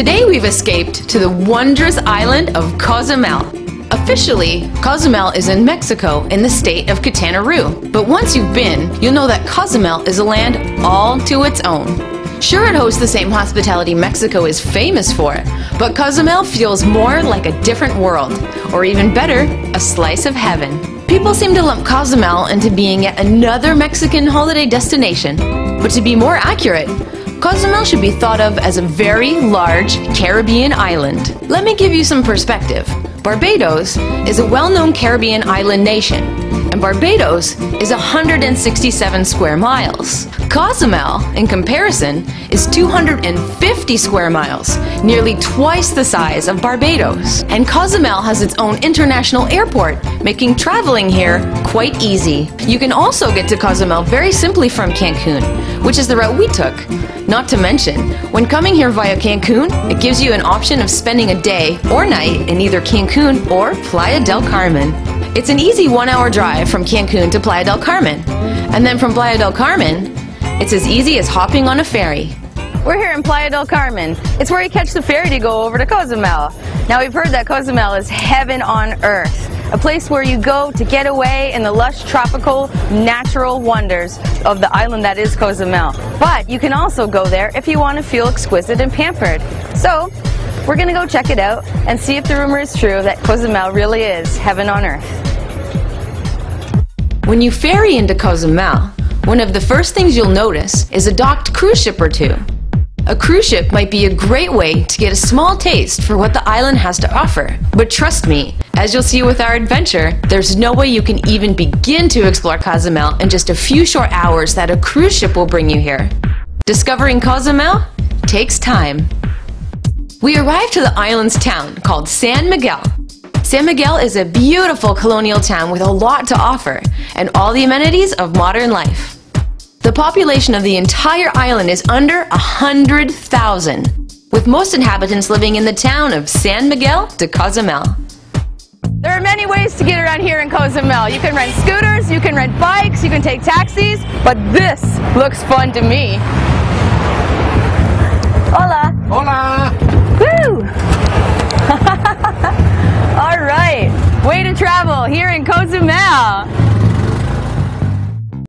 Today we've escaped to the wondrous island of Cozumel. Officially, Cozumel is in Mexico in the state of Quintana Roo. But once you've been, you'll know that Cozumel is a land all to its own. Sure, it hosts the same hospitality Mexico is famous for, but Cozumel feels more like a different world, or even better, a slice of heaven. People seem to lump Cozumel into being yet another Mexican holiday destination, but to be more accurate, Cozumel should be thought of as a very large Caribbean island. Let me give you some perspective. Barbados is a well-known Caribbean island nation, and Barbados is 167 square miles. Cozumel, in comparison, is 250 square miles, nearly twice the size of Barbados. And Cozumel has its own international airport, making traveling here quite easy. You can also get to Cozumel very simply from Cancun, which is the route we took. Not to mention, when coming here via Cancun, it gives you an option of spending a day or night in either Cancun or Playa del Carmen. It's an easy one hour drive from Cancun to Playa del Carmen. And then from Playa del Carmen, it's as easy as hopping on a ferry. We're here in Playa del Carmen. It's where you catch the ferry to go over to Cozumel. Now we've heard that Cozumel is heaven on earth, a place where you go to get away in the lush tropical natural wonders of the island that is Cozumel. But you can also go there if you want to feel exquisite and pampered. So we're going to go check it out and see if the rumor is true that Cozumel really is heaven on earth. When you ferry into Cozumel, one of the first things you'll notice is a docked cruise ship or two. A cruise ship might be a great way to get a small taste for what the island has to offer. But trust me, as you'll see with our adventure, there's no way you can even begin to explore Cozumel in just a few short hours that a cruise ship will bring you here. Discovering Cozumel takes time. We arrived to the island's town called San Miguel. San Miguel is a beautiful colonial town with a lot to offer and all the amenities of modern life. The population of the entire island is under 100,000, with most inhabitants living in the town of San Miguel de Cozumel. There are many ways to get around here in Cozumel. You can rent scooters, you can rent bikes, you can take taxis, but this looks fun to me. Way to travel here in Cozumel.